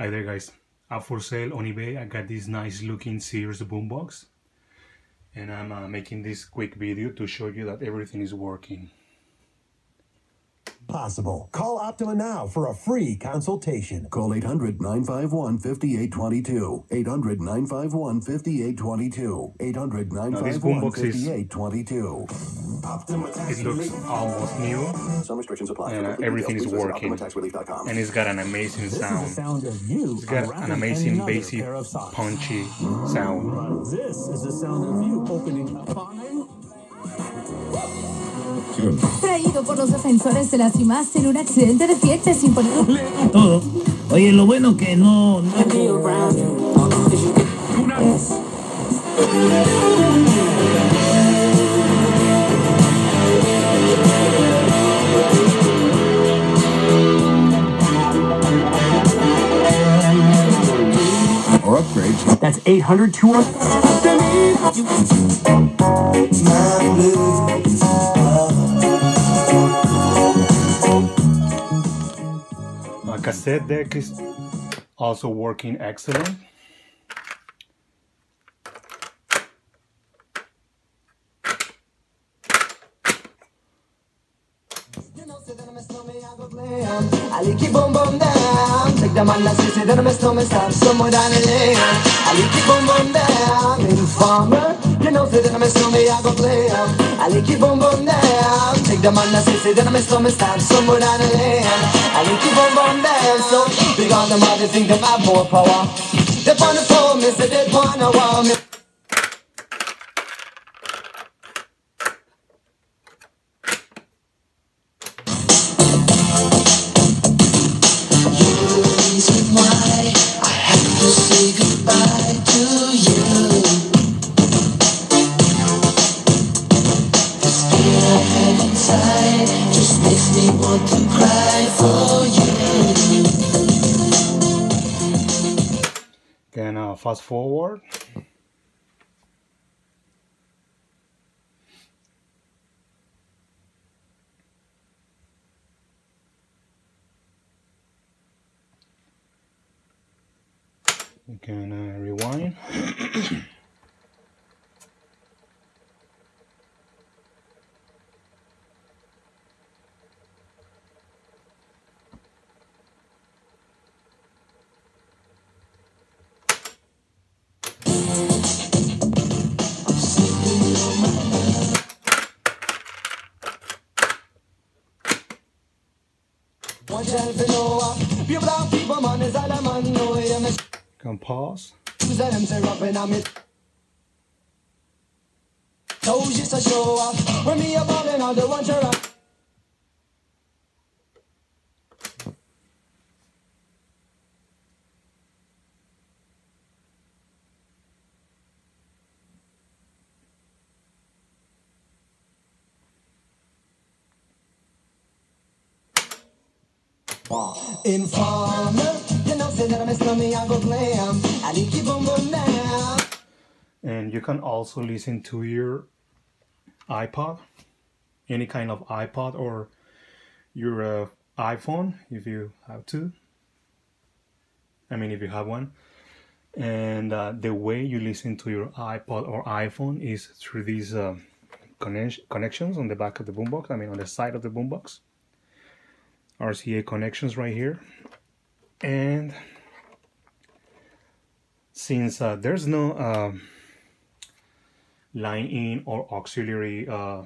Hi there guys, up for sale on eBay I got this nice looking Sears boombox and I'm uh, making this quick video to show you that everything is working. Possible. Call Optima now for a free consultation. Call 800 951 5822. 800 951 5822. 800 951 boombox is- 5822. Optima Tax It looks Relief. almost new Some restrictions apply. and For uh, complete everything is details, please visit working OptimaTaxRelief.com. and it's got an amazing This is the sound. sound of you It's got an unwrapping amazing another basic pair of socks. punchy sound. This is the sound of you opening a fine. Traído por los defensores de las rimas en un accidente de fiesta sin poner un todo. Oye, lo bueno que no, no Or That's 800 200. My cassette deck is also working excellent. I like it boom boom down. Take the man that says that I'm a stomach stop somewhere down the lane. I like it boom boom down. Informer, you know that I'm a stomach I go play. I like it boom boom down. Take the man that says that I'm a stomach stop somewhere down the lane. I like it boom boom down. So big on them all they they have more power. They wanna pull me, say they wanna wow me. Can uh, fast forward. We can uh, rewind. Can pause. shoes and them say rapping on me. Toes just to show off. When me a ballin' on the one to And you can also listen to your iPod, any kind of iPod or your uh, iPhone if you have to. I mean, if you have one. And uh, the way you listen to your iPod or iPhone is through these uh, connection connections on the back of the boombox. I mean, on the side of the boombox. RCA connections right here. And since uh, there's no um line in or auxiliary uh,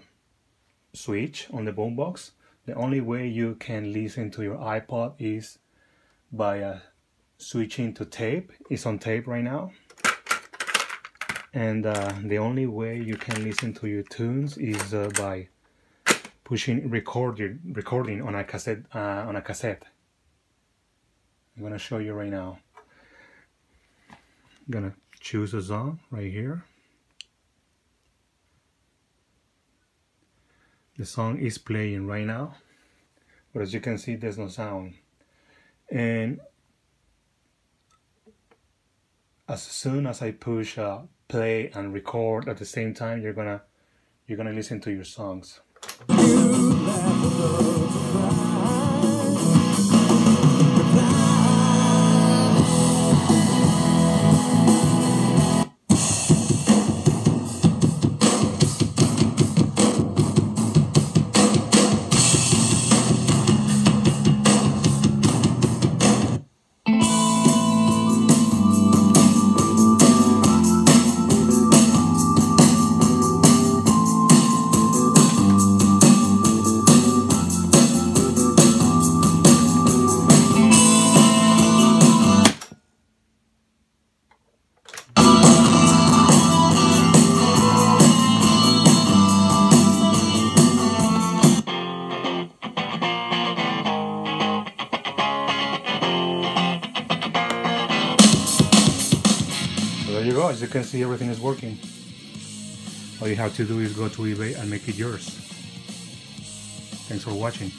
switch on the boombox. The only way you can listen to your iPod is by uh, switching to tape. It's on tape right now. And uh, the only way you can listen to your tunes is uh, by pushing recording recording on a cassette uh, on a cassette. I'm gonna show you right now. I'm gonna choose a song right here. The song is playing right now, but as you can see, there's no sound. And as soon as I push uh, play and record at the same time, you're gonna you're gonna listen to your songs. You go. As you can see, everything is working. All you have to do is go to eBay and make it yours. Thanks for watching.